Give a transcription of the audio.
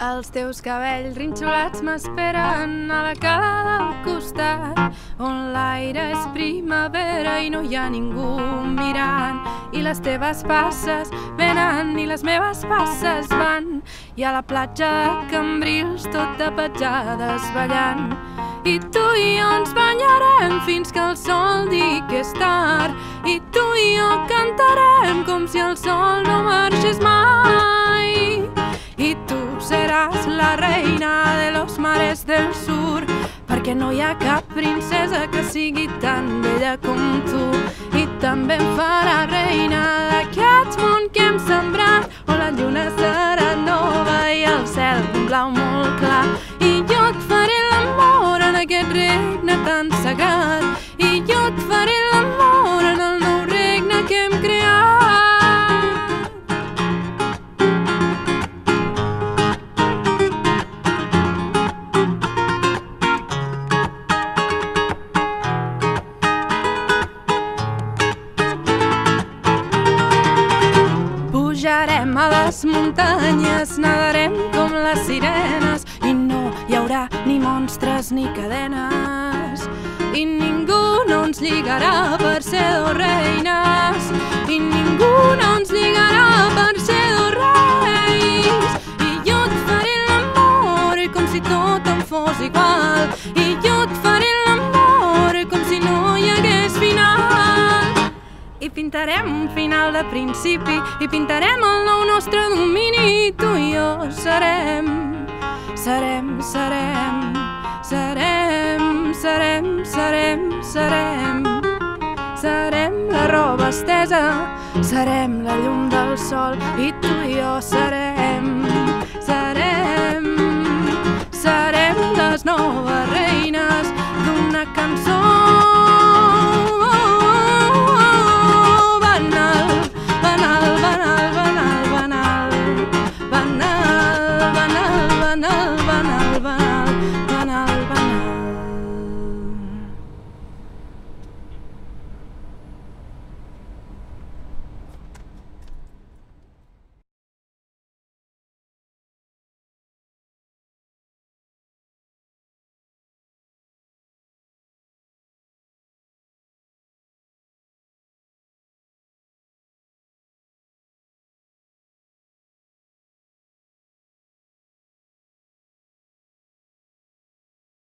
Els teus cabells rinxolats m'esperen a la cala del costat on l'aire és primavera i no hi ha ningú mirant. I les teves passes venen i les meves passes van. I a la platja de Cambrils tot de petjades ballant. I tu i jo ens banyarem fins que el sol digui que és tard. I tu i jo cantarem com si el sol no marxés mai seràs la reina de los mares del sur perquè no hi ha cap princesa que sigui tan bella com tu i també em farà reina d'aquest món que hem sembrat on la lluna serà nova i el cel un blau molt clar. I jo et faré l'amor en aquest regne tan sagrat i jo et faré l'amor Pujarem a les muntanyes, nadarem com les sirenes i no hi haurà ni monstres ni cadenes i ningú no ens lligarà per ser dos reines i ningú no ens lligarà per ser dos reis i jo et faré l'amor com si tot em fos igual i pintarem un final de principi i pintarem el nou nostre domini. I tu i jo serem serem, serem serem, serem, serem, serem. Serem la roba estesa serem la llum del sol i tu i jo serem